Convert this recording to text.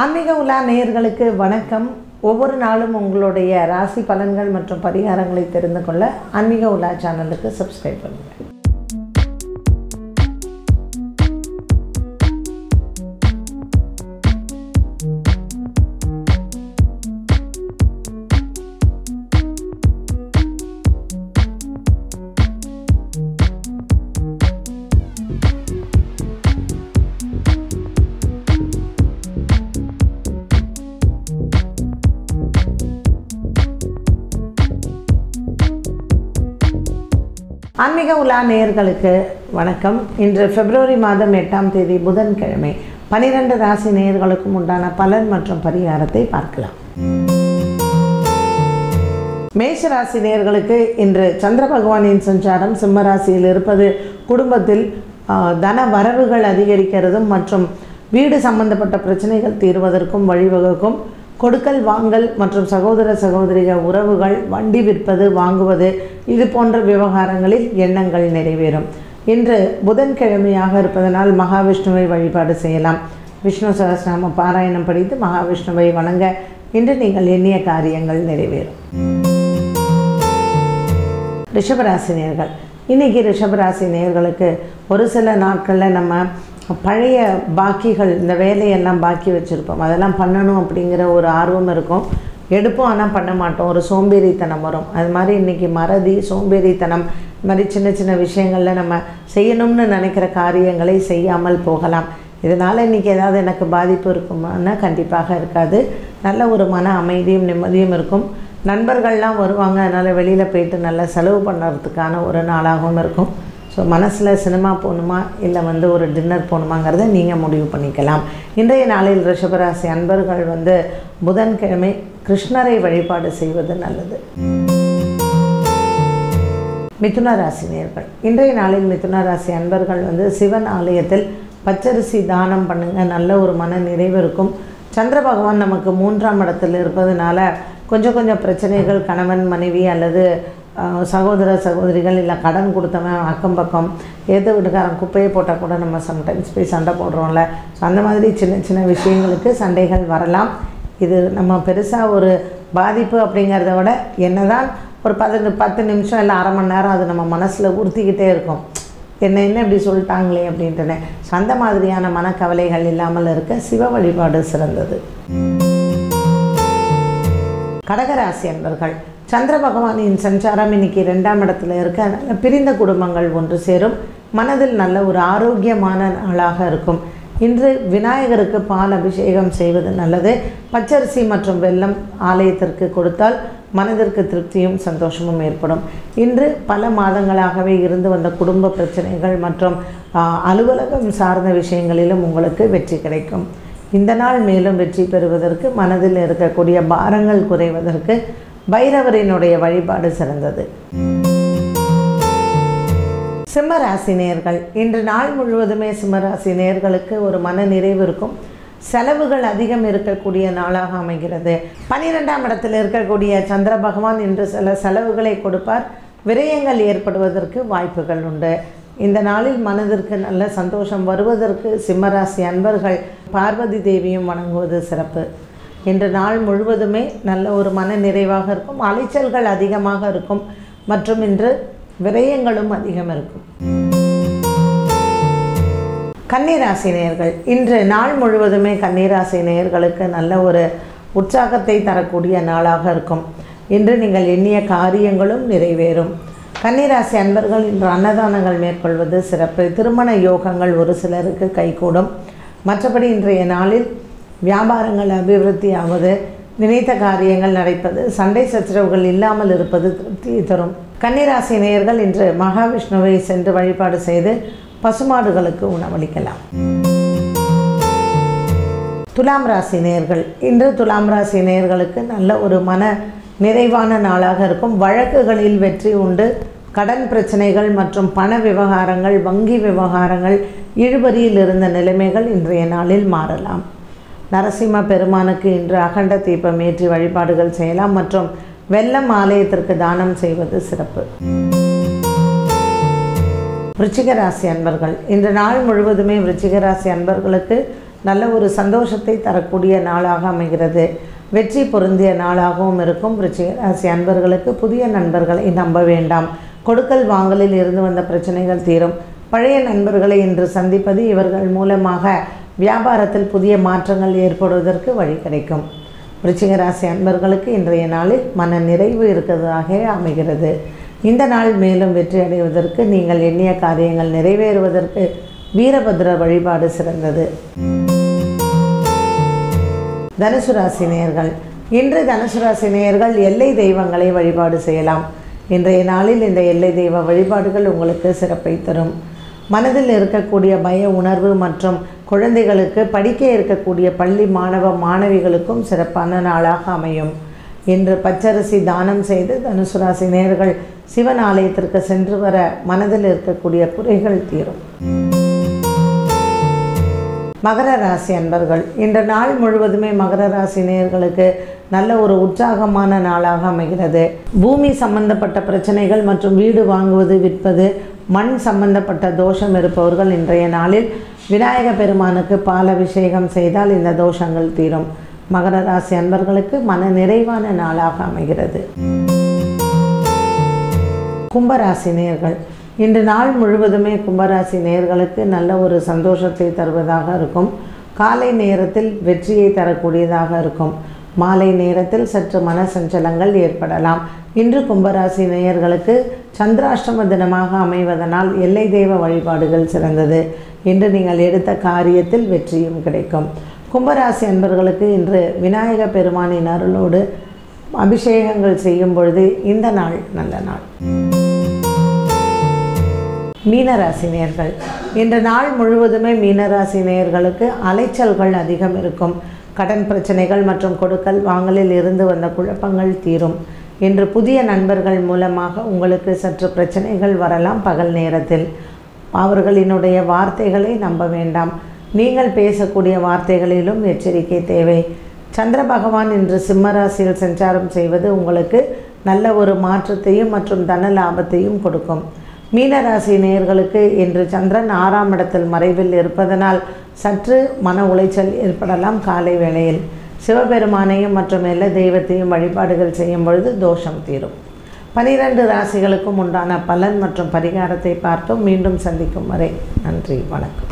ஆன்மீக உலா நேயர்களுக்கு வணக்கம். ஒவ்வொரு நாளும் உங்களுடைய ராசி பலன்கள் மற்றும் பரிகாரங்களை தெரிந்து கொள்ள ஆன்மீக உலா சேனலுக்கு சப்ஸ்கிரைப் பண்ணுங்கள் ஆன்மீக உலா நேயர்களுக்கு வணக்கம். இன்று பிப்ரவரி மாதம் எட்டாம் தேதி புதன்கிழமை பனிரெண்டு ராசி நேயர்களுக்கும் உண்டான பலன் மற்றும் பரிகாரத்தை பார்க்கலாம். மேஷ ராசி நேயர்களுக்கு இன்று சந்திர பகவானின் சஞ்சாரம் சிம்ம ராசியில் இருப்பது குடும்பத்தில் தன வரவுகள் அதிகரிக்கிறதும் மற்றும் வீடு சம்பந்தப்பட்ட பிரச்சனைகள் தீர்வதற்கும் வழிவகுக்கும். கொடுக்கல் வாங்கல் மற்றும் சகோதர சகோதரிக உறவுகள் வண்டி விற்பது வாங்குவது இது போன்ற விவகாரங்களில் எண்ணங்கள் நிறைவேறும். இன்று புதன்கிழமையாக இருப்பதனால் மகாவிஷ்ணுவை வழிபாடு செய்யலாம். விஷ்ணு சகசிரநாம பாராயணம் படித்து மகாவிஷ்ணுவை வணங்க இன்று நீங்கள் எண்ணிய காரியங்கள் நிறைவேறும். ரிஷபராசி நேர்கள். இன்றைக்கி ரிஷபராசி நேர்களுக்கு ஒரு சில நாட்களில் நம்ம பழைய பாக்கிகள் இந்த வேலையெல்லாம் பாக்கி வச்சுருப்போம். அதெல்லாம் பண்ணணும் அப்படிங்கிற ஒரு ஆர்வம் இருக்கும். எடுப்போம் ஆனால் பண்ண மாட்டோம். ஒரு சோம்பேறித்தனம் வரும். அது மாதிரி இன்றைக்கி மறதி சோம்பேறித்தனம் இது மாதிரி சின்ன சின்ன விஷயங்களில் நம்ம செய்யணும்னு நினைக்கிற காரியங்களை செய்யாமல் போகலாம். இதனால் இன்றைக்கி ஏதாவது எனக்கு பாதிப்பு இருக்குமானா கண்டிப்பாக இருக்காது. நல்ல ஒரு மன அமைதியும் நிம்மதியும் இருக்கும். நண்பர்கள்லாம் வருவாங்க. அதனால் வெளியில் போயிட்டு நல்லா செலவு பண்ணுறதுக்கான ஒரு நாளாகவும் இருக்கும். ஸோ மனசில் சினிமா போகணுமா? இல்லை வந்து ஒரு டின்னர் போகணுமாங்கிறத நீங்கள் முடிவு பண்ணிக்கலாம். இன்றைய நாளில் ரிஷபராசி அன்பர்கள் வந்து புதன்கிழமை கிருஷ்ணரை வழிபாடு செய்வது நல்லது. மிதுன ராசி நேர்கள். இன்றைய நாளில் மிதுன ராசி அன்பர்கள் வந்து சிவன் ஆலயத்தில் பச்சரிசி தானம் பண்ணுங்கள் நல்ல ஒரு மன நிறைவு இருக்கும். சந்திர பகவான் நமக்கு மூன்றாம் இடத்தில் இருப்பதனால கொஞ்சம் கொஞ்சம் பிரச்சனைகள் கணவன் மனைவி அல்லது சகோதர சகோதரிகள் இல்லை கடன் கொடுத்தவன் அக்கம் பக்கம் ஏற்ற வீட்டுக்காரன் குப்பையை போட்டால் கூட நம்ம சம்டைம்ஸ் போய் சண்டை போடுறோம்ல. ஸோ அந்த மாதிரி சின்ன சின்ன விஷயங்களுக்கு சண்டைகள் வரலாம். இது நம்ம பெருசாக ஒரு பாதிப்பு அப்படிங்கிறத விட என்ன தான் ஒரு பதினஞ்சு பத்து நிமிஷம் இல்லை அரை மணி நேரம் அது நம்ம மனசில் உறுத்திக்கிட்டே இருக்கும். என்ன என்ன இப்படி சொல்லிட்டாங்களே அப்படின்ட்டுனே ஸோ அந்த மாதிரியான மனக்கவலைகள் இல்லாமல் இருக்க சிவ வழிபாடு சிறந்தது. கடகராசி அன்பர்கள் சந்திர பகவானின் சஞ்சாரம் இன்னைக்கு ரெண்டாம் இடத்துல இருக்க. அதனால பிரிந்த குடும்பங்கள் ஒன்று சேரும். மனதில் நல்ல ஒரு ஆரோக்கியமான நாளாக இருக்கும். இன்று விநாயகருக்கு பால் அபிஷேகம் செய்வது நல்லது. பச்சரிசி மற்றும் வெல்லம் ஆலயத்திற்கு கொடுத்தால் மனதிற்கு திருப்தியும் சந்தோஷமும் ஏற்படும். இன்று பல மாதங்களாகவே இருந்து வந்த குடும்ப பிரச்சனைகள் மற்றும் அலுவலகம் சார்ந்த விஷயங்களிலும் உங்களுக்கு வெற்றி கிடைக்கும். இந்த நாள் மேலும் வெற்றி பெறுவதற்கு மனதில் இருக்கக்கூடிய பாரங்கள் குறைவதற்கு பைரவரினுடைய வழிபாடு சிறந்தது. சிம்மராசி நேர்கள் இன்று நாள் முழுவதுமே சிம்மராசி நேயர்களுக்கு ஒரு மன நிறைவு இருக்கும். செலவுகள் அதிகம் இருக்கக்கூடிய நாளாக அமைகிறது. பனிரெண்டாம் இடத்தில் இருக்கக்கூடிய சந்திர பகவான் இன்று சில செலவுகளை கொடுப்பார். விரயங்கள் ஏற்படுவதற்கு வாய்ப்புகள் உண்டு. இந்த நாளில் மனதிற்கு நல்ல சந்தோஷம் வருவதற்கு சிம்மராசி அன்பர்கள் பார்வதி தேவியும் வணங்குவது சிறப்பு. இன்று நாள் முழுவதுமே நல்ல ஒரு மன நிறைவாக இருக்கும். அலைச்சல்கள் அதிகமாக இருக்கும். மற்றும் இன்று விரயங்களும் அதிகம் இருக்கும். கன்னிராசி நேயர்கள் இன்று நாள் முழுவதுமே கன்னிராசி நேயர்களுக்கு நல்ல ஒரு உற்சாகத்தை தரக்கூடிய நாளாக இருக்கும். இன்று நீங்கள் எண்ணிய காரியங்களும் நிறைவேறும். கன்னிராசி அன்பர்கள் இன்று அன்னதானங்கள் மேற்கொள்வது சிறப்பு. திருமண யோகங்கள் ஒரு சிலருக்கு கைகூடும். மற்றபடி இன்றைய நாளில் வியாபாரங்கள் அபிவிருத்தி ஆவது நினைத்த காரியங்கள் நடப்பது சண்டை சச்சரவுகள் இல்லாமல் இருப்பது திருப்தியை தரும். கன்னிராசி நேயர்கள் இன்று மகாவிஷ்ணுவை சென்று வழிபாடு செய்து பசுமாடுகளுக்கு உணவளிக்கலாம். துலாம் ராசி நேர்கள் இன்று துலாம் ராசி நேர்களுக்கு நல்ல ஒரு மன நிறைவான நாளாக இருக்கும். வழக்குகளில் வெற்றி உண்டு. கடன் பிரச்சனைகள் மற்றும் பண விவகாரங்கள் வங்கி விவகாரங்கள் இழுபறியில் இருந்த நிலைமைகள் இன்றைய நாளில் மாறலாம். நரசிம்ம பெருமானுக்கு இன்று அகண்ட தீபம் ஏற்றி வழிபாடுகள் செய்யலாம் மற்றும் வெள்ளம் ஆலயத்திற்கு தானம் செய்வது சிறப்பு. விருச்சிகராசி அன்பர்கள் இன்று நாள் முழுவதுமே விருச்சிகராசி அன்பர்களுக்கு நல்ல ஒரு சந்தோஷத்தை தரக்கூடிய நாளாக அமைகிறது. வெற்றி பொருந்திய நாளாகவும் இருக்கும். விருச்சிகராசி அன்பர்களுக்கு புதிய நண்பர்களை நம்ப வேண்டாம். கொடுக்கல் வாங்கலில் இருந்து வந்த பிரச்சனைகள் தீரும். பழைய நண்பர்களை இன்று சந்திப்பது இவர்கள் மூலமாக வியாபாரத்தில் புதிய மாற்றங்கள் ஏற்படுவதற்கு வழி கிடைக்கும். விருச்சிக ராசி அன்பர்களுக்கு இன்றைய நாளில் மன நிறைவு இருக்கிறதாக அமைகிறது. இந்த நாள் மேலும் வெற்றி அடைவதற்கு நீங்கள் எண்ணிய காரியங்கள் நிறைவேறுவதற்கு வீரபத்ர வழிபாடு சிறந்தது. தனுசு ராசி நேயர்கள் இன்று தனுசு ராசி நேயர்கள் எல்லை தெய்வங்களை வழிபாடு செய்யலாம். இன்றைய நாளில் இந்த எல்லை தெய்வ வழிபாடுகள் உங்களுக்கு சிறப்பை தரும். மனதில் இருக்கக்கூடிய பய உணர்வு மற்றும் குழந்தைகளுக்கு படிக்க இருக்கக்கூடிய பள்ளி மாணவ மாணவிகளுக்கும் சிறப்பான நாளாக அமையும். இன்று பச்சரிசி தானம் செய்து தனுசு ராசி நேர்கள் சிவன் ஆலயத்திற்கு சென்று வர மனதில் இருக்கக்கூடிய குறைகள் தீரும். மகர ராசி அன்பர்கள் இந்த நாள் முழுவதுமே மகர ராசி நேர்களுக்கு நல்ல ஒரு உற்சாகமான நாளாக அமைகிறது. பூமி சம்பந்தப்பட்ட பிரச்சனைகள் மற்றும் வீடு வாங்குவது விற்பது மண் சம்பந்தப்பட்ட தோஷம் இருப்பவர்கள் இன்றைய நாளில் விநாயக பெருமானுக்கு பால் அபிஷேகம் செய்தால் இந்த தோஷங்கள் தீரும். மகர ராசி அன்பர்களுக்கு மன நிறைவான நாளாக அமைகிறது. கும்பராசி நேர்கள் இன்று நாள் முழுவதுமே கும்பராசி நேர்களுக்கு நல்ல ஒரு சந்தோஷத்தை தருவதாக இருக்கும். காலை நேரத்தில் வெற்றியை தரக்கூடியதாக இருக்கும். மாலை நேரத்தில் சற்று மன சஞ்சலங்கள் ஏற்படலாம். இன்று கும்பராசி நேயர்களுக்கு சந்திராஷ்டம தினமாக அமைவதனால் எல்லை தெய்வ வழிபாடுகள் சிறந்தது இன்று நீங்கள் எடுத்த காரியத்தில் வெற்றியும் கிடைக்கும். கும்பராசி அன்பர்களுக்கு இன்று விநாயக பெருமானின் அருளோடு அபிஷேகங்கள் செய்யும் பொழுது இந்த நாள் நல்ல நாள். மீனராசி நேர்கள். இன்று நாள் முழுவதுமே மீனராசினியர்களுக்கு அலைச்சல்கள் அதிகம் இருக்கும். கடன் பிரச்சனைகள் மற்றும் கொடுக்கல் வாங்கலில் இருந்து வந்த குழப்பங்கள் தீரும். இன்று புதிய நண்பர்கள் மூலமாக உங்களுக்கு சற்று பிரச்சனைகள் வரலாம் பகல் நேரத்தில். அவர்களினுடைய வார்த்தைகளை நம்ப வேண்டாம். நீங்கள் பேசக்கூடிய வார்த்தைகளிலும் எச்சரிக்கை தேவை. சந்திர பகவான் இன்று சிம்மராசியில் சஞ்சாரம் செய்வது உங்களுக்கு நல்ல ஒரு மாற்றத்தையும் மற்றும் தன லாபத்தையும் கொடுக்கும். மீனராசி நேயர்களுக்கு இன்று சந்திரன் ஆறாம் இடத்தில் மறைவில் இருப்பதனால் சற்று மன உளைச்சல் ஏற்படலாம் காலை வேளையில். சிவபெருமானையும் மற்றும் எல்லா தெய்வத்தையும் வழிபாடுகள் செய்யும் பொழுது தோஷம் தீரும். பனிரெண்டு ராசிகளுக்கும் உண்டான பலன் மற்றும் பரிகாரத்தை பார்த்தோம் மீண்டும் சந்திக்கும் வரை நன்றி வணக்கம்.